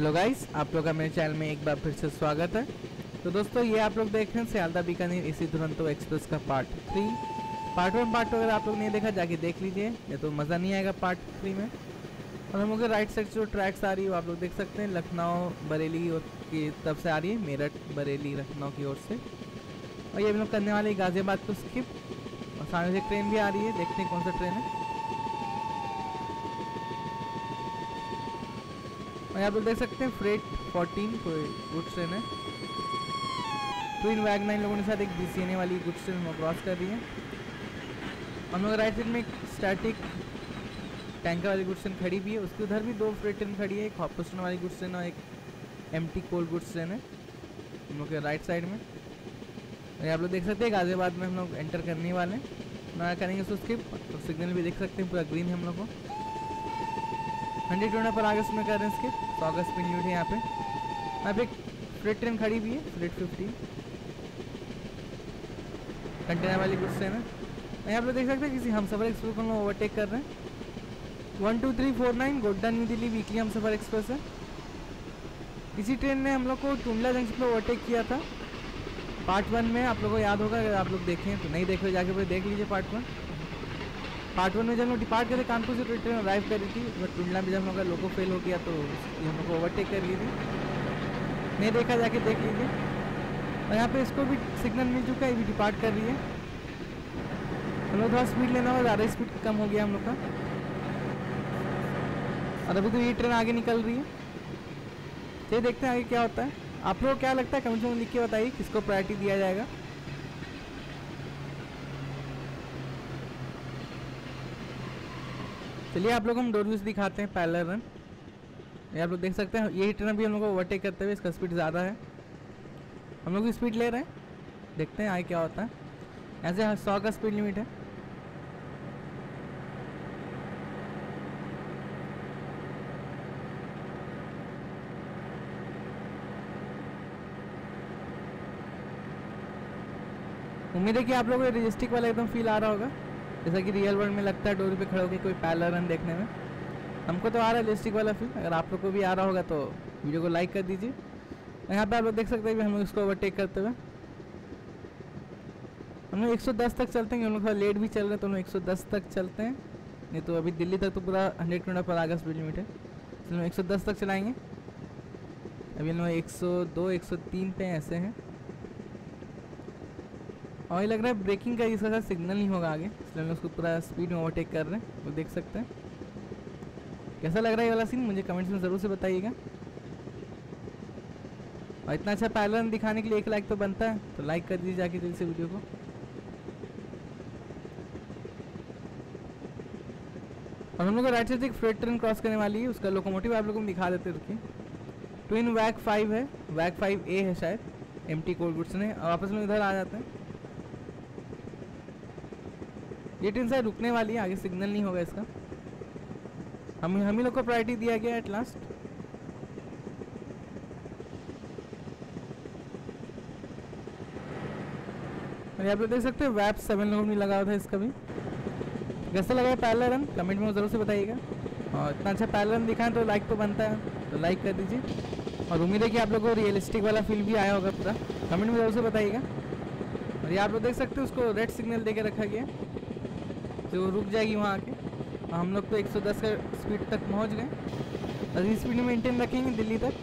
Hello guys आप लोग का मेरे चैनल में एक बार फिर से स्वागत है। तो दोस्तों, ये आप लोग देख रहे हैं सियालदा बीकानेर इसी दुरंतो एक्सप्रेस का part three part one part two अगर आप लोग नहीं देखा, जाके देख लीजिए। ये तो मज़ा नहीं आएगा पार्ट थ्री में। और हम लोग राइट साइड से जो ट्रैक्स आ रही है, वो आप लोग देख सकते हैं। लखनऊ, बरेली और की तरफ़ से आ रही है। मेरठ, बरेली, लखनऊ की ओर से। और ये हम लोग करने वाले गाज़ियाबाद को स्किप और सामने से ट्रेन भी आ रही है। देखते हैं कौन सा ट्रेन है। यहाँ पर देख सकते हैं फ्रेट 14 कोई गुड्स ट्रेन है। ट्विन वैग नाइन लोगों के साथ एक बी वाली गुड्स ट्रेन क्रॉस कर रही है। हम लोग राइट साइड में एक स्टैटिक टैंकर वाली गुड्स ट्रेन खड़ी भी है, उसके उधर भी दो फ्रेट ट्रेन खड़ी है, एक हॉपस्टन वाली गुड्स ट्रेन और एक M T coal goods train है, हम लोग के राइट साइड में। और आप लोग देख सकते हैं, गाजियाबाद में हम लोग एंटर करने वाले हैं। ना करेंगे उसको स्किप तो सिग्नल भी देख सकते हैं, पूरा ग्रीन है हम लोग को। हंड्रेड ट्वेंटी पर आगे उसमें कर रहे हैं इसके तो अगस्त पिन यूनिट है यहाँ पे। यहाँ पे फ्रेट ट्रेन खड़ी भी है, फ्रेट फिफ्टीन। कंटेनर वाली गुड्स ट्रेन है। यहाँ पे देख सकते हैं किसी हम सफ़र एक्सप्रेस को ओवरटेक कर रहे हैं। One two three four nine Godda new Delhi weekly Humsafar express है। इसी ट्रेन ने हम लोग को टुंडला जंक्शन पर ओवरटेक किया था। पार्ट वन में आप लोगों को याद होगा, अगर आप लोग देखें तो नहीं देखे जाके पूरे देख लीजिए पार्ट वन पार्ट वन में जब हम लोग डिपार्ट करे, कानपुर से ट्रेन अराइव करी थी बट टुंडला में जब हम लोग का लोगो फेल हो गया तो हम लोग को ओवरटेक कर ली थी। नहीं देखा जाके देख लीजिए और यहाँ पे इसको भी सिग्नल मिल चुका है, ये भी डिपार्ट कर रही है। हम लोग थोड़ा स्पीड लेना होगा, ज़्यादा स्पीड कम हो गया हम लोग का। और अभी तो ये ट्रेन आगे निकल रही है। चलिए देखते हैं आगे क्या होता है। आप लोग क्या लगता है? कमेंट में लिख के बताइए, किसको प्रायोरिटी दिया जाएगा। चलिए आप लोग हम डोर व्यूज़ दिखाते हैं पैलर रन ये आप लोग देख सकते हैं यही ट्रेन भी हम लोग को ओवरटेक करते हुए इसका स्पीड ज़्यादा है। हम लोग स्पीड ले रहे हैं। देखते हैं आगे क्या होता है। ऐसे सौ का स्पीड लिमिट है। उम्मीद है कि आप लोगों को रिजिस्टिक वाला एकदम फील आ रहा होगा। जैसा कि रियल वर्ल्ड में लगता है डोरी पे खड़े होकर कोई पैलर रन देखने में। हमको तो आ रहा है लिस्टिक वाला फील अगर आप लोग को भी आ रहा होगा तो वीडियो को लाइक कर दीजिए। यहाँ पे आप लोग देख सकते हैं कि हम इसको ओवरटेक करते हुए। हम लोग 110 तक चलते हैं, हम लोग थोड़ा लेट भी चल रहे हैं तो हम लोग 110 तक चलते हैं। नहीं तो अभी दिल्ली तक तो पूरा हंड्रेड किलोमीटर पर आगे स्पीड लिमिट है। तो हम एक सौ दस तक चलाएँगे। अभी हम लोग एक सौ पे ऐसे हैं। और ये लग रहा है ब्रेकिंग का इसका साथ सिग्नल नहीं होगा आगे, इसलिए हम उसको पूरा स्पीड में ओवरटेक कर रहे हैं, वो देख सकते हैं। कैसा लग रहा है ये वाला सीन मुझे कमेंट्स में ज़रूर से बताइएगा। और इतना अच्छा पैलर दिखाने के लिए एक लाइक तो बनता है तो लाइक कर दीजिए जाके जल्दी से वीडियो को। और हम लोग राइट साइड एक फ्रेट ट्रेन क्रॉस करने वाली है, उसका लोकोमोटिव आप लोगों को दिखा देते रुकिए। ट्विन वैक फाइव है वैक फाइव ए है शायद एम टी कोल्ड गुड्स ने, और वापस में इधर आ जाते हैं। ये ट्रेन शायद रुकने वाली है, आगे सिग्नल नहीं होगा इसका। हम हम ही लोग को प्रायोरिटी दिया गया एट लास्ट और आप लोग देख सकते हैं वैप सेवन लोग लगा हुआ था इसका भी। कैसा लगा पहला रन कमेंट में ज़रूर से बताइएगा। और इतना अच्छा पहला रन दिखाएँ तो लाइक तो बनता है तो लाइक कर दीजिए। और उम्मीद है कि आप लोगों को रियलिस्टिक वाला फील भी आया होगा पूरा। कमेंट में ज़रूर से बताइएगा। और ये आप लोग देख सकते हैं, उसको रेड सिग्नल दे के रखा गया। जो रुक जाएगी वहाँ आके। हम लोग तो 110 का स्पीड तक पहुँच गए। अभी स्पीड मेंटेन रखेंगे दिल्ली तक।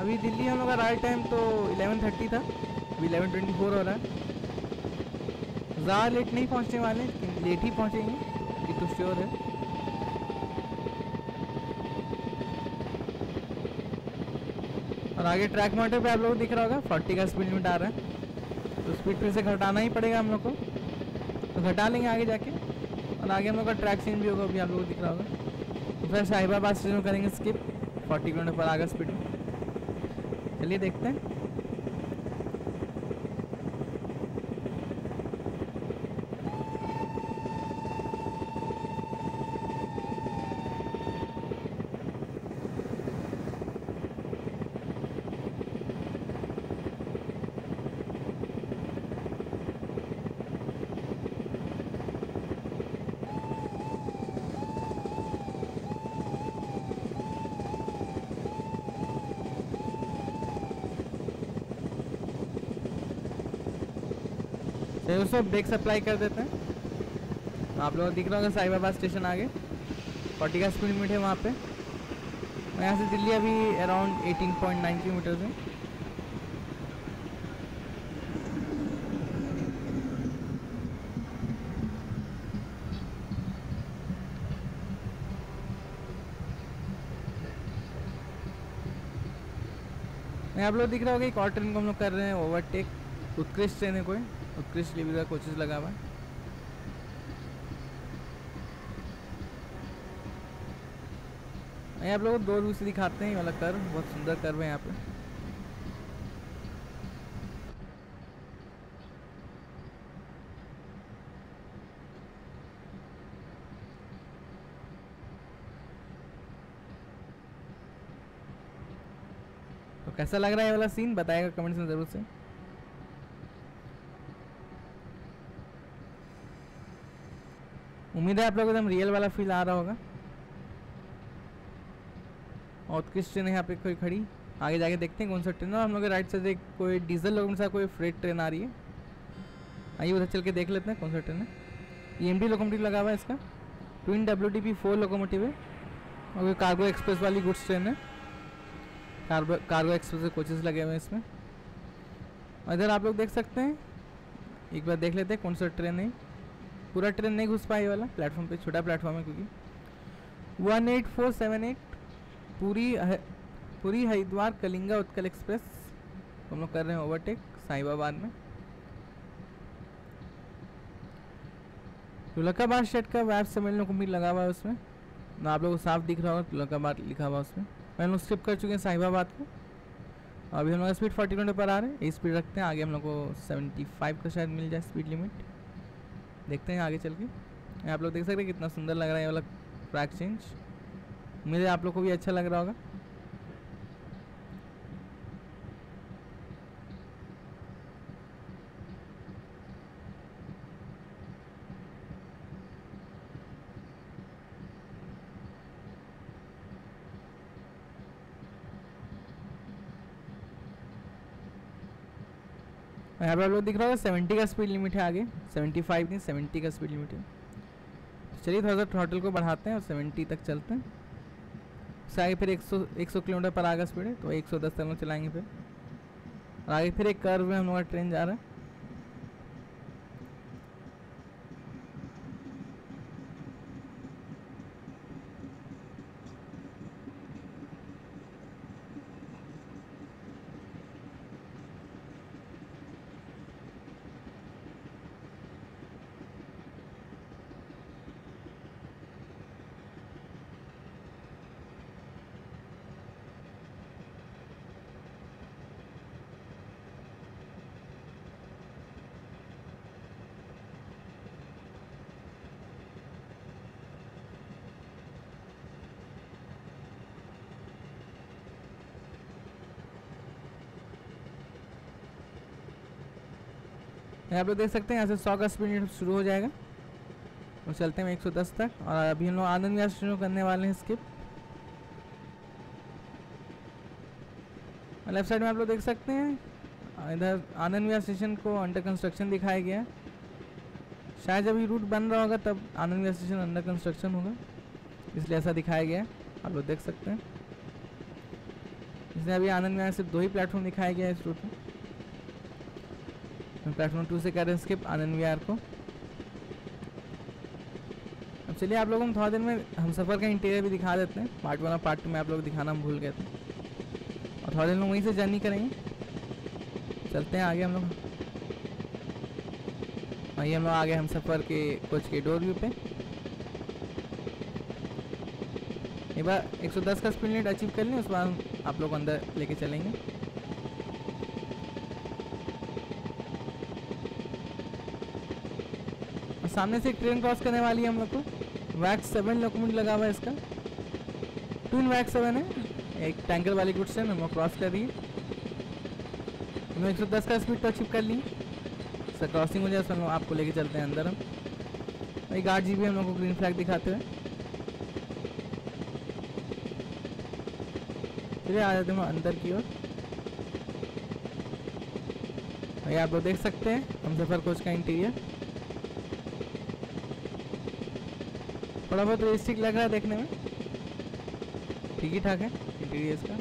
अभी दिल्ली हम लोग का राइट टाइम तो 11:30 था। अभी 11:24 हो रहा है। ज़्यादा लेट नहीं पहुँचने वाले लेट ही पहुँचेंगे, ये तो श्योर है। और आगे ट्रैक मॉडल पे आप लोग दिख रहा होगा 40 का स्पीड लिमिट आ रहा है। तो स्पीड फिर से घटाना ही पड़ेगा हम लोग को। तो घटा लेंगे आगे जाके। और आगे हम लोग का ट्रैक सीन भी होगा अभी आप लोगों को दिख रहा होगा। तो फिर साहिबाबाद स्टेशन करेंगे स्किप फोर्टी किलोमीटर पर आगे स्पीड में। चलिए देखते हैं। दोस्तों ब्रेक सप्लाई कर देते हैं। आप लोगों को दिख रहा होगा साईबाबा स्टेशन आगे। फोर्टी का स्पीड लिमिट है वहाँ पे। और यहाँ से दिल्ली अभी अराउंड 18.9 किलोमीटर है। यहाँ आप लोग दिख रहा होगा एक और ट्रेन को हम लोग कर रहे हैं ओवरटेक उत्कृष्ट ट्रेन है कोई। उत्कृष्ट लेवल का कोचेस लगा हुआ है। यहाँ आप लोग दो रूप से दिखाते हैं वाला कर्व बहुत सुंदर कर्व है यहाँ पे तो कैसा लग रहा है वाला सीन बताएगा कमेंट्स में ज़रूर से। उम्मीद है आप लोगों को एकदम रियल वाला फील आ रहा होगा। और उत्कृष्ट ट्रेन है यहाँ पे कोई खड़ी? आगे जाके देखते हैं कौन सा ट्रेन है। हम लोग राइट साइड कोई डीजल लोकोमोटिव कोई फ्रेट ट्रेन आ रही है। आइए उधर चल के देख लेते हैं कौन सा ट्रेन है। ई एम डी लोकोमोटिव लगा हुआ है इसका। Twin W T P four locomotive है। और कोई कार्गो एक्सप्रेस वाली गुड्स ट्रेन है। कार्गो कार्गो एक्सप्रेस के कोचेस लगे हुए हैं इसमें। और इधर आप लोग देख सकते हैं। एक बार देख लेते हैं कौन सा ट्रेन है। पूरा ट्रेन नहीं घुस पाई वाला प्लेटफॉर्म पे छोटा प्लेटफॉर्म है क्योंकि। One eight four seven eight पूरी है, पूरी हरिद्वार कलिंगा उत्कल एक्सप्रेस हम लोग कर रहे हैं ओवरटेक साहिबाबाद में। तुलकाबाद शेड का वैप से मिलने को भी लगा हुआ है उसमें। ना आप लोगों को साफ़ दिख रहा होगा तुलकाबाद लिखा हुआ उसमें। हम लोग स्किप कर चुके हैं साहिबाबाद को। अभी हम लोग स्पीड फोर्टी किलोमीटर पर आ रहे हैं ये स्पीड रखते हैं आगे हम लोग को सेवेंटी फाइव का शायद मिल जाए स्पीड लिमिट देखते हैं आगे चल के। आप लोग देख सकते हैं कितना सुंदर लग रहा है ये वाला ट्रैक चेंज मुझे आप लोग को भी अच्छा लग रहा होगा। यहाँ पर आप लोग दिख रहा होगा सेवेंटी का स्पीड लिमिट है आगे। सेवेंटी फाइव नहीं सेवेंटी का स्पीड लिमिट है। चलिए थोड़ा सा थ्रॉटल को बढ़ाते हैं और सेवेंटी तक चलते हैं। उससे आगे फिर एक सौ एक सौ किलोमीटर पर आगे स्पीड है तो 110 तक हम चलाएँगे फिर। और आगे फिर एक कर्व में हम लोग का ट्रेन जा रहा है। यहाँ पे देख सकते हैं, यहाँ से सौ का स्पीड शुरू हो जाएगा। और चलते हैं 110 तक। और अभी हम लोग आनंद विहार शुरू करने वाले हैं स्किप लेफ़्ट साइड में आप लोग देख सकते हैं, इधर आनंद विहार स्टेशन को अंडर कंस्ट्रक्शन दिखाया गया है। शायद जब ये रूट बन रहा होगा, तब Anand Vihar station under construction होगा। इसलिए ऐसा दिखाया गया है। आप लोग देख सकते हैं। इसलिए अभी आनंद विहार सिर्फ़ दो ही प्लेटफॉर्म दिखाया गया है इस रूट में। हम प्लेटफॉर्म टू से कर रहे हैं स्किप आनंद विहार को। अब चलिए आप लोगों को थोड़ा देर में हम सफ़र का इंटीरियर भी दिखा देते हैं। पार्ट वन और पार्ट टू में आप लोग दिखाना भूल गए थे। और थोड़ा देर लोग वहीं से जर्नी करेंगे। चलते हैं आगे हम लोग। वहीं हम लोग आगे हम सफ़र के कोच के डोर व्यू पे। एक बार 110 का स्पीड लिमिट अचीव कर लें उस बाद आप लोग अंदर लेके चलेंगे। सामने से एक ट्रेन क्रॉस करने वाली है हम लोग को। वैक्स सेवन लोकोमोटिव लगा हुआ है इसका। ट्विन वैक्स सेवन है। एक टैंकर वाली गुड्स है हम लोग क्रॉस कर रही हम एक सौ दस का स्पीड तो अचीव कर ली। सर क्रॉसिंग हो जाए, सर, आपको लेके चलते हैं अंदर हम। भाई गार्ड जी भी हम लोग को ग्रीन फ्लैग दिखाते हुए चलिए, आ जाते हैं अंदर की ओर। ये आप लोग देख सकते हैं, हम सफ़र कोच का इंटीरियर थोड़ा बहुत रिस्टिक लग रहा है देखने में। ठीक ही ठाक है इंटीरियर का।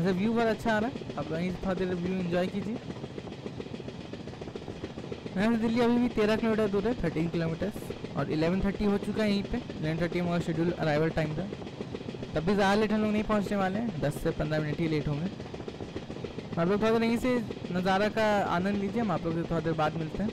ऐसे व्यू बहुत अच्छा आ रहा है। आप वहीं थोड़ा देर व्यू इन्जॉय कीजिए। यहाँ दिल्ली अभी भी तेरह किलोमीटर दूर है थर्टीन किलोमीटर्स और इलेवन थर्टी हो चुका है यहीं पे। इलेवन थर्टी हमारा शेड्यूल अराइवल टाइम था। तब भी ज़्यादा लेट हम लोग नहीं पहुँचने वाले हैं। दस से पंद्रह मिनट ही लेट होंगे। आप लोग थोड़ा देर यहीं से नज़ारा का आनंद लीजिए। हम आप लोग से थोड़ा देर बाद मिलते हैं।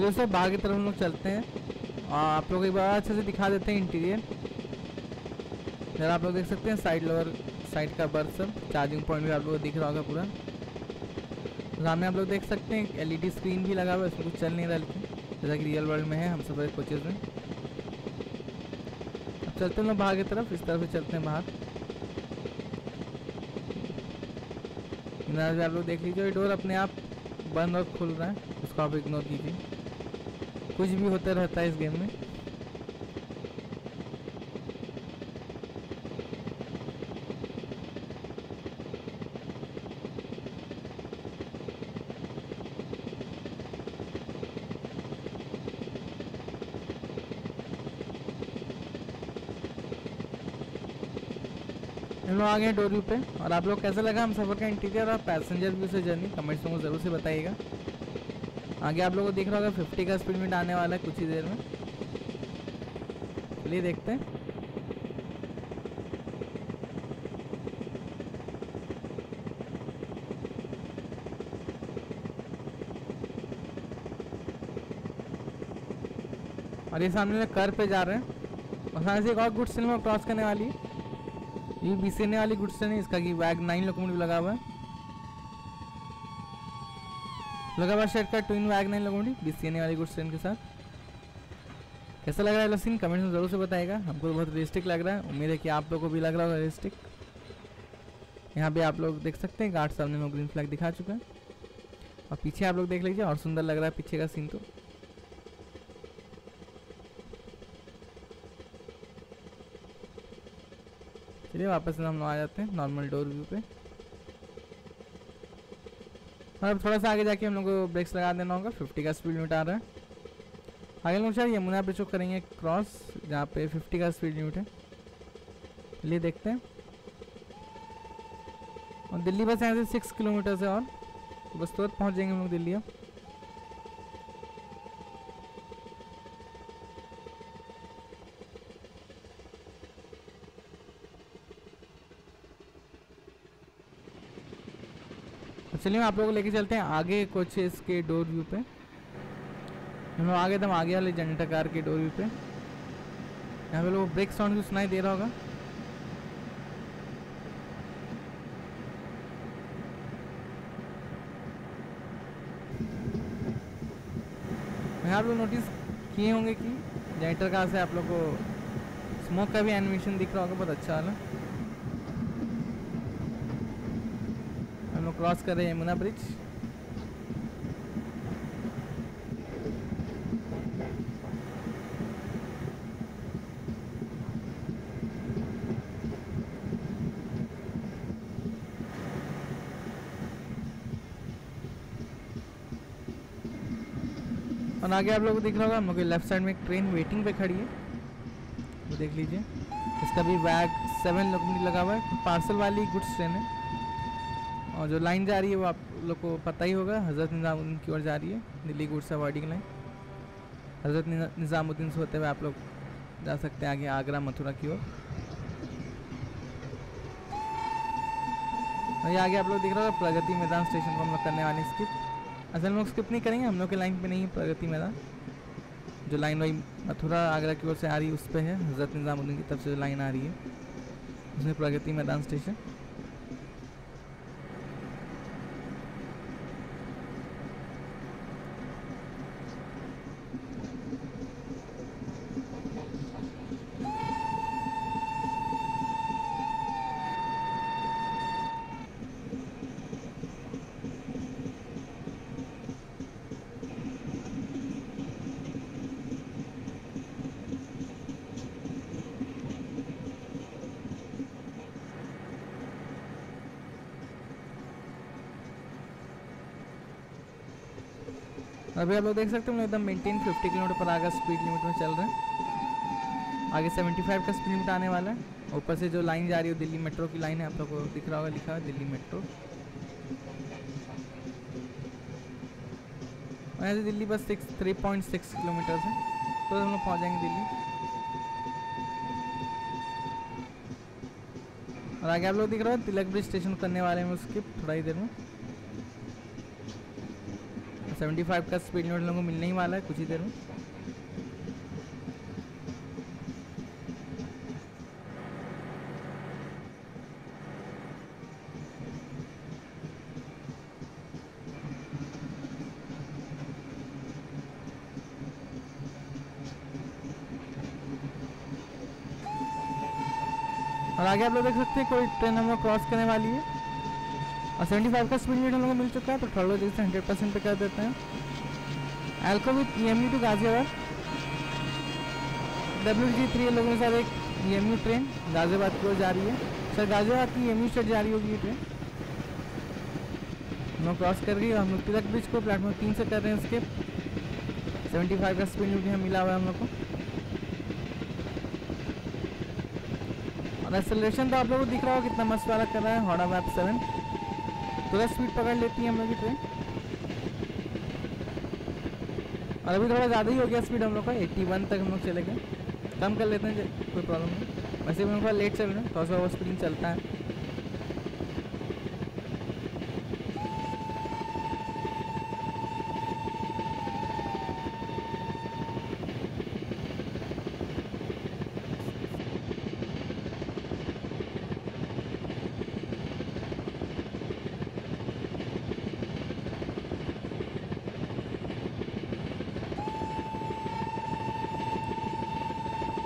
चलिए सर, बाहर की तरफ़ हम लोग चलते हैं। और आप लोग एक बार अच्छे से दिखा देते हैं इंटीरियर जरा आप लोग देख सकते हैं साइड लोअर साइड का बर्थ सब। चार्जिंग पॉइंट भी आप लोग दिख रहा होगा पूरा। सामने आप लोग देख सकते हैं एलईडी स्क्रीन भी लगा हुआ है, उसमें कुछ चल नहीं रहा, लेकिन जैसा कि रियल वर्ल्ड में है, हम सब कोचेज में अब चलते हैं लोग बाहर की तरफ़, इस तरफ़ से चलते हैं बाहर। आप लोग देख लीजिए डोर अपने आप बंद और खुल रहा है, उसको आप इग्नोर कीजिए। कुछ भी होता रहता है इस गेम में। हम लोग आ गए डोर पे। और आप लोग कैसा लगा? हम सफ़र का इंटीरियर और पैसेंजर व्यू से जर्नी कमेंट्स में ज़रूर से बताइएगा। आगे आप लोगों को दिख रहा होगा 50 का स्पीड मिनट आने वाला है कुछ ही देर में। चलिए देखते हैं। और ये सामने कर पे जा रहे हैं। और सामने से एक और गुड्स ट्रेन क्रॉस करने वाली है। ये बीसीने वाली गुड्स ट्रेन है, इसका कि वैग नाइन लोकोमोटिव लगा हुआ है। लगा हुआ शेड का ट्विन वैग नाइन लोकोमोटिव बीसीने वाली गुड्स ट्रेन के साथ। कैसा लग रहा है सीन कमेंट में ज़रूर से बताएगा। हमको तो बहुत रियलिस्टिक लग रहा है। उम्मीद है कि आप लोगों को भी लग रहा होगा रियलिस्टिक यहाँ पे आप लोग देख सकते हैं गार्ड सामने में ग्रीन फ्लैग दिखा चुका है। और पीछे आप लोग देख लीजिए, और सुंदर लग रहा है पीछे का सीन तो। चलिए वापस हम आ जाते हैं नॉर्मल डोर व्यू पे। और थोड़ा सा आगे जाके हम लोग को ब्रेक्स लगा देना होगा। 50 का स्पीड लिमिट आ रहा है। आगे लोग शायद यमुना ब्रिज को करेंगे क्रॉस जहाँ पे 50 का स्पीड लिमिट है। चलिए देखते हैं। और दिल्ली बस यहाँ से सिक्स किलोमीटर से और। तो बस तुरंत पहुँच जाएँगे हम लोग दिल्ली अब। चलिए, आप लोग लेके चलते हैं आगे कोचेस के डोर व्यू पे। हम आगे एकदम आगे वाले जनरेटर कार के डोर व्यू पे। यहाँ पे लोग ब्रेक साउंड भी सुनाई दे रहा होगा। मैं आप लोग नोटिस किए होंगे कि जनरेटर कार से आप लोग को स्मोक का भी एनिमेशन दिख रहा होगा, बहुत अच्छा वाला। क्रॉस कर रहे हैं यमुना ब्रिज और आगे आप लोगों को दिख रहा होगा मुझे लेफ़्ट साइड में एक ट्रेन वेटिंग पे खड़ी है। वो देख लीजिए। इसका भी बैग सेवन लोग लगा हुआ है। पार्सल वाली गुड्स ट्रेन है। और जो लाइन जा रही है वो आप लोग को पता ही होगा, हज़रत निज़ामुद्दीन की ओर जा रही है, Delhi goods awarding line. Hazrat Nizamuddin से होते हुए आप लोग जा सकते हैं आगे आगरा, मथुरा की ओर। और ये आगे आप लोग दिख रहा होगा प्रगति मैदान स्टेशन को हम लोग करने वाले स्किप असल में लोग स्किप नहीं करेंगे, हम लोग के लाइन पे नहीं है प्रगति मैदान। जो लाइन वही मथुरा, आगरा की ओर से आ रही है, उस पर है। हज़रत निज़ामुद्दीन की तरफ़ से जो लाइन आ रही है, उसमें प्रगति मैदान स्टेशन। अभी आप लोग देख सकते हैं एकदम मेंटेन 50 किलोमीटर पर आगे स्पीड लिमिट में चल रहे हैं। आगे 75 का स्पीड लिमिट आने वाला है। ऊपर से जो लाइन जा रही है दिल्ली मेट्रो की लाइन है। आप लोग को दिख रहा होगा, लिखा है, दिल्ली मेट्रो यहाँ से दिल्ली बस six three point six kilometre है। तो हम लोग पहुँच जाएँगे दिल्ली। और आगे आप लोग दिख रहा है, तिलक ब्रिज स्टेशन करने वाले हैं उसके थोड़ा ही देर में। 75 का स्पीड लिमिट लोगों को मिलने ही वाला है, कुछ ही देर में। और आगे आप लोग देख सकते हैं, कोई ट्रेन हम क्रॉस करने वाली है। और 75 का स्पीड लिमिट हम लोग मिल चुका है तो थर्ड जैसे हंड्रेड परसेंट पे कर देते हैं। एल्को with E M U to Ghaziabad W G three लोगों के साथ एक E M U train Ghaziabad की ओर जा रही है। सर गाजियाबाद की ई एम यू स्टेट जा रही होगी ये ट्रेन हम लोग क्रॉस कर गई और हम लोग तिलक ब्रिज को प्लेटफॉर्म तीन से कर रहे हैं उसके सेवेंटी फाइव का स्पीड लिमिट यहाँ मिला हुआ है हम लोग को। और एक्सेलरेशन तो आप लोगों को दिख रहा होगा कितना मस्त वाला कर रहा है हॉडा मैप सेवन थोड़ा स्पीड पकड़ लेती है हम लोग की ट्रेन और अभी थोड़ा ज़्यादा ही हो गया स्पीड हम लोग का 81 तक हम लोग चले गए। कम कर लेते हैं, कोई प्रॉब्लम नहीं। वैसे भी हम थोड़ा लेट चल रहे हैं थोड़ा सा ओवर स्पीडिंग चलता है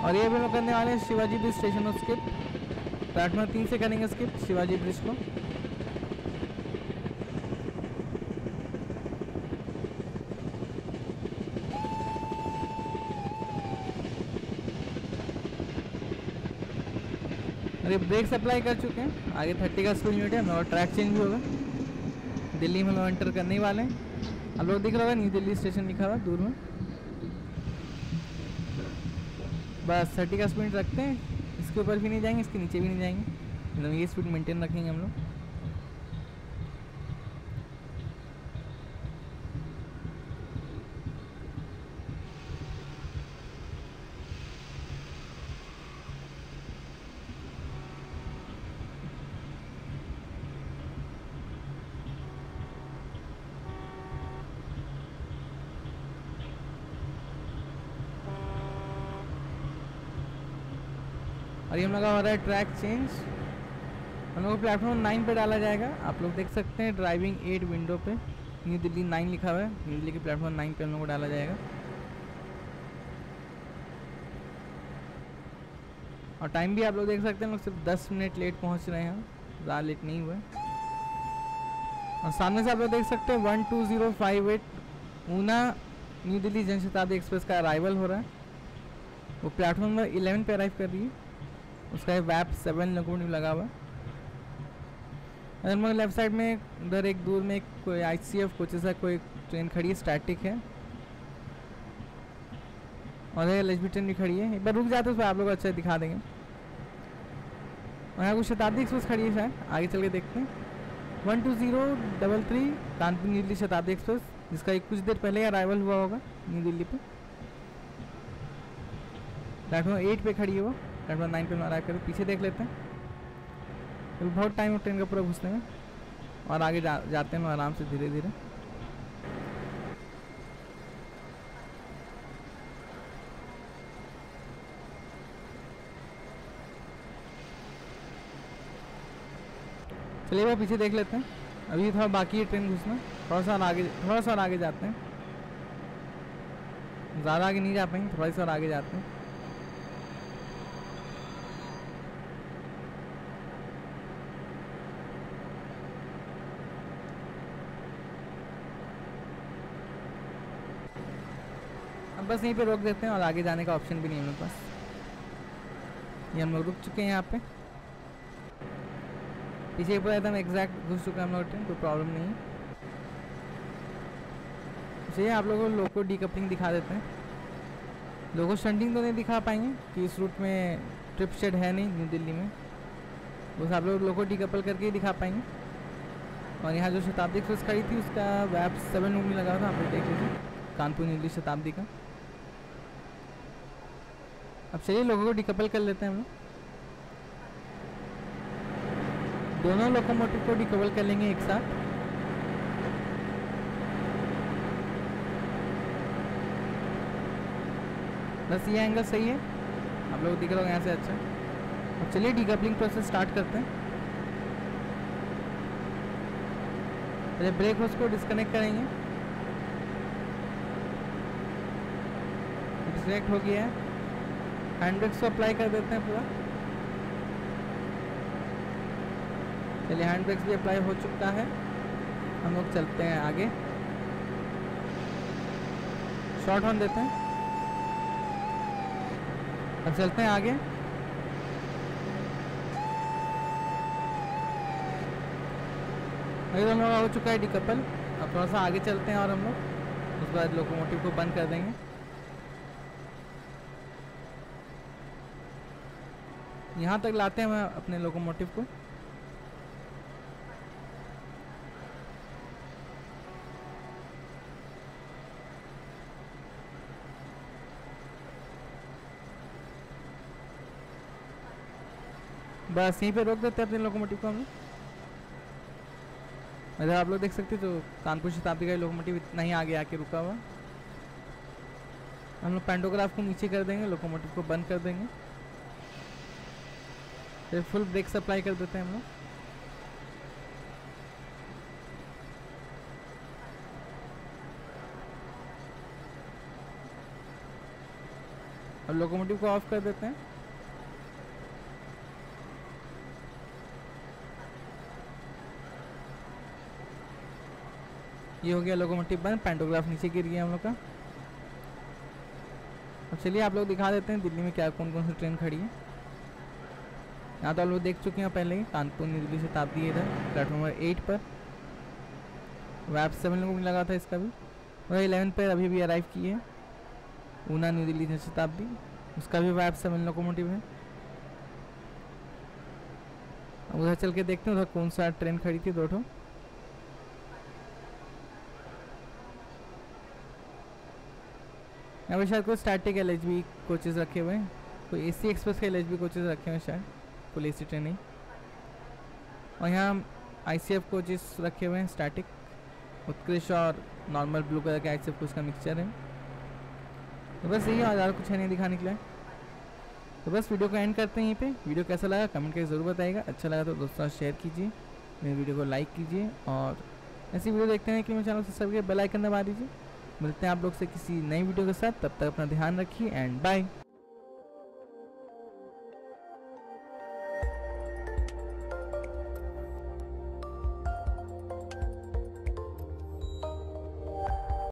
और ये भी लोग करने वाले हैं Shivaji bridge station skip platform तीन से करेंगे स्किप शिवाजी ब्रिज को। अरे ब्रेक सप्लाई कर चुके हैं। आगे थर्टी का स्पीड लिमिट है और ट्रैक चेंज भी होगा दिल्ली में लोग एंटर करने वाले हैं। आप लोग दिख रहा होगा न्यू दिल्ली स्टेशन लिखा हुआ दूर में। बस थर्टी का स्पीड रखते हैं। इसके ऊपर भी नहीं जाएँगे, इसके नीचे भी नहीं जाएँगे। एकदम ये स्पीड मेंटेन रखेंगे हम लोग। और ये हम लगा हो रहा है ट्रैक चेंज हम लोग को प्लेटफॉर्म नाइन पे डाला जाएगा। आप लोग देख सकते हैं ड्राइविंग एट विंडो पे। न्यू दिल्ली नाइन लिखा हुआ है। न्यू दिल्ली के प्लेटफॉर्म नाइन पे हम लोग को डाला जाएगा। और टाइम भी आप लोग देख सकते हैं लोग सिर्फ़ दस मिनट लेट पहुँच रहे हैं ज़्यादा लेट नहीं हुए और सामने से आप लोग देख सकते हैं one two zero five eight Una new Delhi Janshatabdi express का अराइवल हो रहा है। वो प्लेटफॉर्म नंबर इलेवन पे अराइव कर रही है। उसका वैप सेवन ने लगा हुआ। मगर लेफ़्ट साइड में, उधर एक दूर में कोई आई सी एफ़ कोचेस है कोई ट्रेन खड़ी है स्टैटिक है। और एल ट्रेन भी खड़ी है। एक बार रुक जाते उस पर आप लोग अच्छा दिखा देंगे। और यहाँ कुछ शताब्दी एक्सप्रेस खड़ी है शायद। आगे चल के देखते हैं। One two zero double three, Kanpur new Delhi Shatabdi express, जिसका एक कुछ देर पहले अराइवल हुआ होगा, न्यू दिल्ली पे। प्लेटफॉर्म एट पे खड़ी है वो। प्लेटफॉर्म नाइन पे अराइव कर पीछे देख लेते हैं। बहुत टाइम है ट्रेन का पूरा घुसने में। और आगे जा, जाते हैं आराम से धीरे धीरे चलिए पीछे देख लेते हैं। अभी थोड़ा बाकी है ट्रेन घुसना। थोड़ा सा आगे थोड़ा सा आगे जाते हैं। ज़्यादा आगे नहीं जा पाएँगे थोड़ा सा आगे जाते हैं। बस यहीं पे रोक देते हैं और आगे जाने का ऑप्शन भी नहीं है मेरे पास। ये हम लोग रुक चुके हैं यहाँ पे। पीछे पूरा एकदम एग्जैक्ट घुस चुका है हम लोग ट्रेन कोई प्रॉब्लम नहीं है। चलिए आप लोगों को लोको डीकपलिंग दिखा देते हैं। लोगो स्टंटिंग तो नहीं दिखा पाएँगे, कि इस रूट में ट्रिप शेड है नहीं न्यू दिल्ली में। बस आप लोग लोको डीकपल करके ही दिखा पाएँगे। और यहाँ जो शताब्दी एक्सप्रेस खड़ी थी, उसका वैप सेवन रूम लगा था, आप लोग देख लीजिए। कानपुर न्यू दिल्ली शताब्दी का। अब चलिए लोगों को डिकपल कर लेते हैं हम लोग। दोनों लोकोमोटिव को डिकपल कर लेंगे एक साथ। बस ये एंगल सही है। आप लोग दिख रहे हो यहाँ से अच्छा। अब चलिए डिकपलिंग प्रोसेस स्टार्ट करते हैं। पहले ब्रेक होस को डिस्कनेक्ट करेंगे। डिस्कनेक्ट हो गया है। हैंड ब्रेक्स को अप्लाई कर देते हैं पूरा। चलिए हैंड ब्रेक्स भी अप्लाई हो चुका है। हम लोग चलते हैं आगे। शॉर्ट ऑन देते हैं। अब चलते हैं आगे। अभी हम लोग हो चुका है डिकपल अब थोड़ा सा आगे चलते हैं और हम लोग, उसके बाद लोकोमोटिव को बंद कर देंगे। यहाँ तक लाते हैं अपने लोकोमोटिव को। बस यहीं पे रोक देते हैं अपने लोकोमोटिव को हम लोग। इधर आप लोग देख सकते जो कानपुर शताब्दी का लोकोमोटिव इतना ही आगे आके रुका हुआ। हम लोग पेंटोग्राफ को नीचे कर देंगे लोकोमोटिव को बंद कर देंगे। फिर फुल ब्रेक सप्लाई कर देते हैं हम लोग। अब लोकोमोटिव को ऑफ़ कर देते हैं। ये हो गया लोकोमोटिव बंद पेंटोग्राफ नीचे गिर गया हम लोग का। अब चलिए आप लोग दिखा देते हैं दिल्ली में क्या कौन कौन सी ट्रेन खड़ी है। यहाँ तो लोग देख चुके हैं पहले ही, कानपुर न्यू दिल्ली शताब्दी इधर, प्लेटफॉर्म नंबर एट पर। वैप सेवन में लगा था इसका भी। और इलेवन पर अभी भी अराइव की है। ऊना न्यू दिल्ली से शताब्दी, उसका भी वैप सेवन लोकोमोटिव है। अब उधर चल के देखते हैं उधर कौन सा ट्रेन खड़ी थी दो ठो। यहाँ पे शायद कोई static L H B coaches रखे हुए हैं। कोई ए सी एक्सप्रेस के एल एच बी कोचेज़ रखे हुए हैं शायद। फुल ए सी ट्रेन नहीं। और यहाँ आई सी एफ़ कोचेस रखे हुए हैं स्टैटिक उत्कृष्ट और नॉर्मल ब्लू कलर के आई सी एफ़ कोच का मिक्सचर है। तो बस यही और ज़्यादा कुछ है नहीं दिखाने के लिए। तो बस वीडियो को एंड करते हैं यहीं पे। वीडियो कैसा लगा कमेंट करके ज़रूर बताइएगा। अच्छा लगा तो दोस्तों शेयर कीजिए। मेरे वीडियो को लाइक कीजिए और ऐसी वीडियो देखते हैं कि मेरे चैनल से सबके बेल आइकन दबा दीजिए। मिलते हैं आप लोग से किसी नई वीडियो के साथ। तब तक अपना ध्यान रखिए एंड बाय